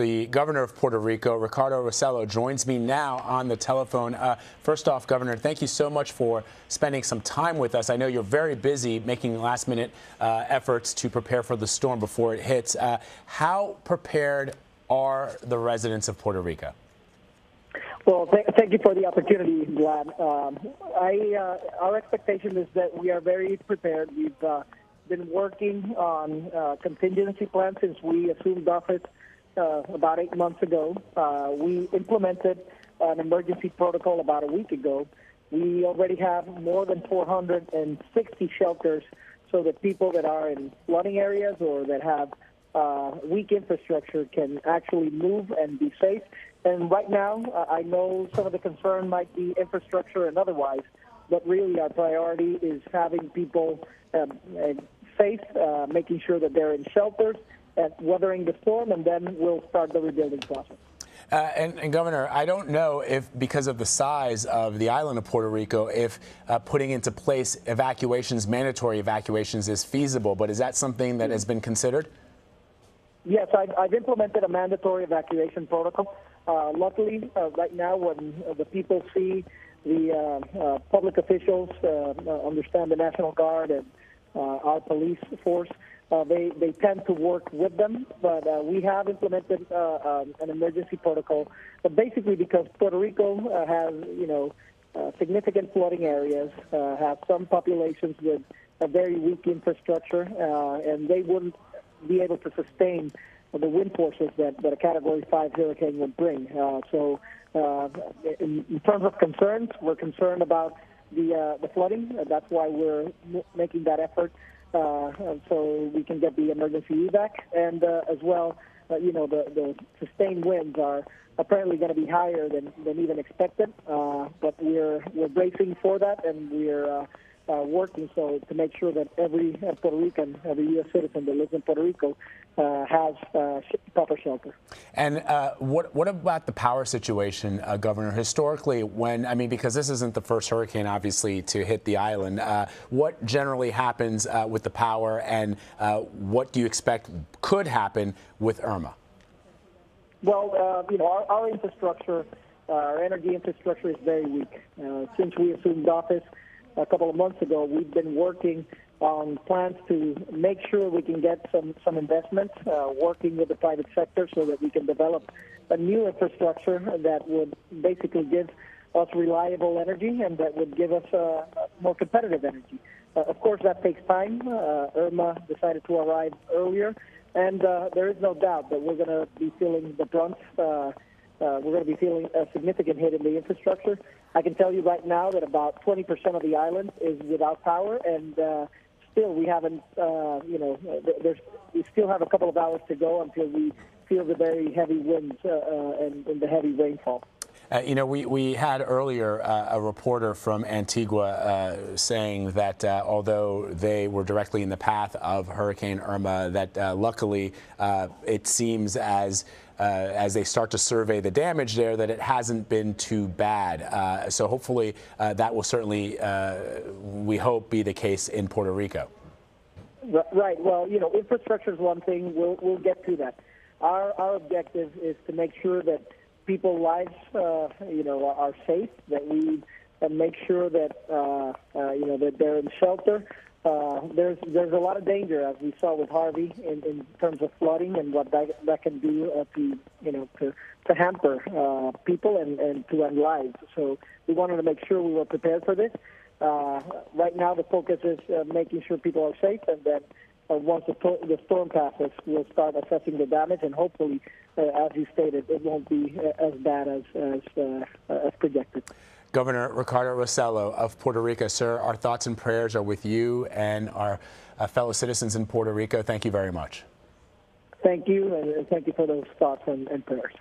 The governor of Puerto Rico, Ricardo Rossello, joins me now on the telephone. Uh, first off, Governor, thank you so much for spending some time with us. I know you're very busy making last minute uh, efforts to prepare for the storm before it hits. Uh, how prepared are the residents of Puerto Rico? Well, th- thank you for the opportunity, Vlad. Um, I, uh, our expectation is that we are very prepared. We've uh, been working on uh, contingency plans since we assumed office uh, about eight months ago. Uh, we implemented an emergency protocol about a week ago. We already have more than 460 shelters so that people that are in flooding areas or that have uh, weak infrastructure can actually move and be safe. And right now, uh, I know some of the concern might be infrastructure and otherwise, but really our priority is having people um, safe, uh, making sure that they're in shelters, and weathering the storm, and then we'll start the rebuilding process. Uh, and, and, Governor, I don't know if, because of the size of the island of Puerto Rico, if uh, putting into place evacuations, mandatory evacuations, is feasible. But is that something that has been considered? Yes, I've, I've implemented a mandatory evacuation protocol. Uh, luckily, uh, right now, when the people see the uh, uh, public officials understand the National Guard and our police force, uh, they they tend to work with them, but uh, we have implemented uh, um, an emergency protocol. But basically, because Puerto Rico uh, has you know uh, significant flooding areas, uh, have some populations with a very weak infrastructure, uh, and they wouldn't be able to sustain the wind forces that, that a Category 5 hurricane would bring. Uh, so, uh, in, in terms of concerns, we're concerned about the uh, the flooding. Uh, that's why we're m- making that effort uh, so we can get the emergency evac, and as well, you know, the, the sustained winds are apparently going to be higher than, than even expected. But we're we're bracing for that, and we're uh, working so to make sure that every uh, Puerto Rican, every U.S. citizen that lives in Puerto Rico uh, has uh, proper shelter. And uh, what what about the power situation, uh, Governor? Historically, when I mean, because this isn't the first hurricane, obviously, to hit the island, what generally happens with the power, and what do you expect could happen with Irma? Well, you know, our, our infrastructure, our energy infrastructure is very weak. since we assumed office a couple of months ago, we've been working on plans to make sure we can get some some investments, uh, working with the private sector, so that we can develop a new infrastructure that would basically give us reliable energy and that would give us uh, more competitive energy. Uh, of course, that takes time. Uh, Irma decided to arrive earlier, and uh, there is no doubt that we're going to be feeling the brunt. Uh, we're going to be feeling a significant hit in the infrastructure. I can tell you right now that about 20% of the island is without power, and uh, still we haven't, uh, you know, there's, we still have a couple of hours to go until we feel the very heavy winds uh, uh, and, and the heavy rainfall. Uh, you know, we, we had earlier uh, a reporter from Antigua uh, saying that uh, although they were directly in the path of Hurricane Irma, that uh, luckily uh, it seems as as they start to survey the damage there, that it hasn't been too bad. so hopefully that will certainly, we hope, be the case in Puerto Rico. Right. Well, you know, infrastructure is one thing. We'll we'll get to that. Our our objective is to make sure that people's lives, uh, you know, are safe. That we uh, make sure that uh, uh, you know that they're in shelter. Uh, there's there's a lot of danger as we saw with Harvey in, in terms of flooding and what that that can do uh, to you know to to hamper uh, people and and to end lives. So we wanted to make sure we were prepared for this. Uh, right now, the focus is uh, making sure people are safe, and then uh, once the, the storm passes, we'll start assessing the damage, and hopefully, uh, as you stated, it won't be uh, as bad as as, uh, as projected. Governor Ricardo Rossello of Puerto Rico, sir, our thoughts and prayers are with you and our uh, fellow citizens in Puerto Rico. Thank you very much. Thank you, and thank you for those thoughts and, and prayers.